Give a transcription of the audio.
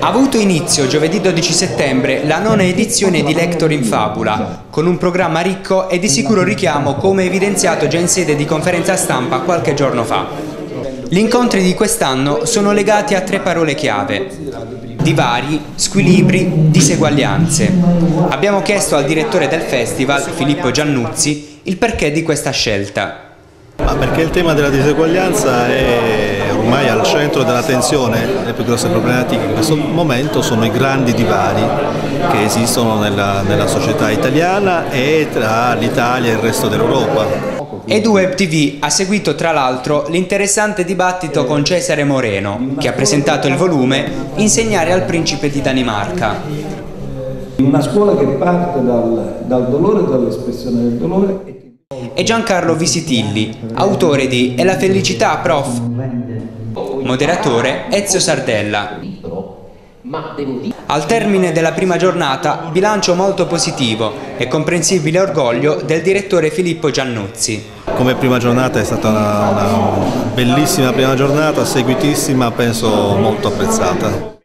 Ha avuto inizio giovedì 12 settembre la nona edizione di Lector in Fabula, con un programma ricco e di sicuro richiamo come evidenziato già in sede di conferenza stampa qualche giorno fa. Gli incontri di quest'anno sono legati a tre parole chiave. Divari, squilibri, diseguaglianze. Abbiamo chiesto al direttore del festival, Filippo Giannuzzi, il perché di questa scelta. Ma perché il tema della diseguaglianza è ormai al centro dell'attenzione, le più grosse problematiche in questo momento sono i grandi divari che esistono nella, nella società italiana e tra l'Italia e il resto dell'Europa. EduWeb TV ha seguito tra l'altro l'interessante dibattito con Cesare Moreno, che ha presentato il volume Insegnare al principe di Danimarca. Una scuola che parte dal, dal dolore, dall'espressione del dolore e Giancarlo Visitilli, autore di E la felicità, prof. Moderatore Ezio Sardella. Al termine della prima giornata, bilancio molto positivo e comprensibile orgoglio del direttore Filippo Giannuzzi. Come prima giornata è stata una, una bellissima prima giornata, seguitissima, penso molto apprezzata.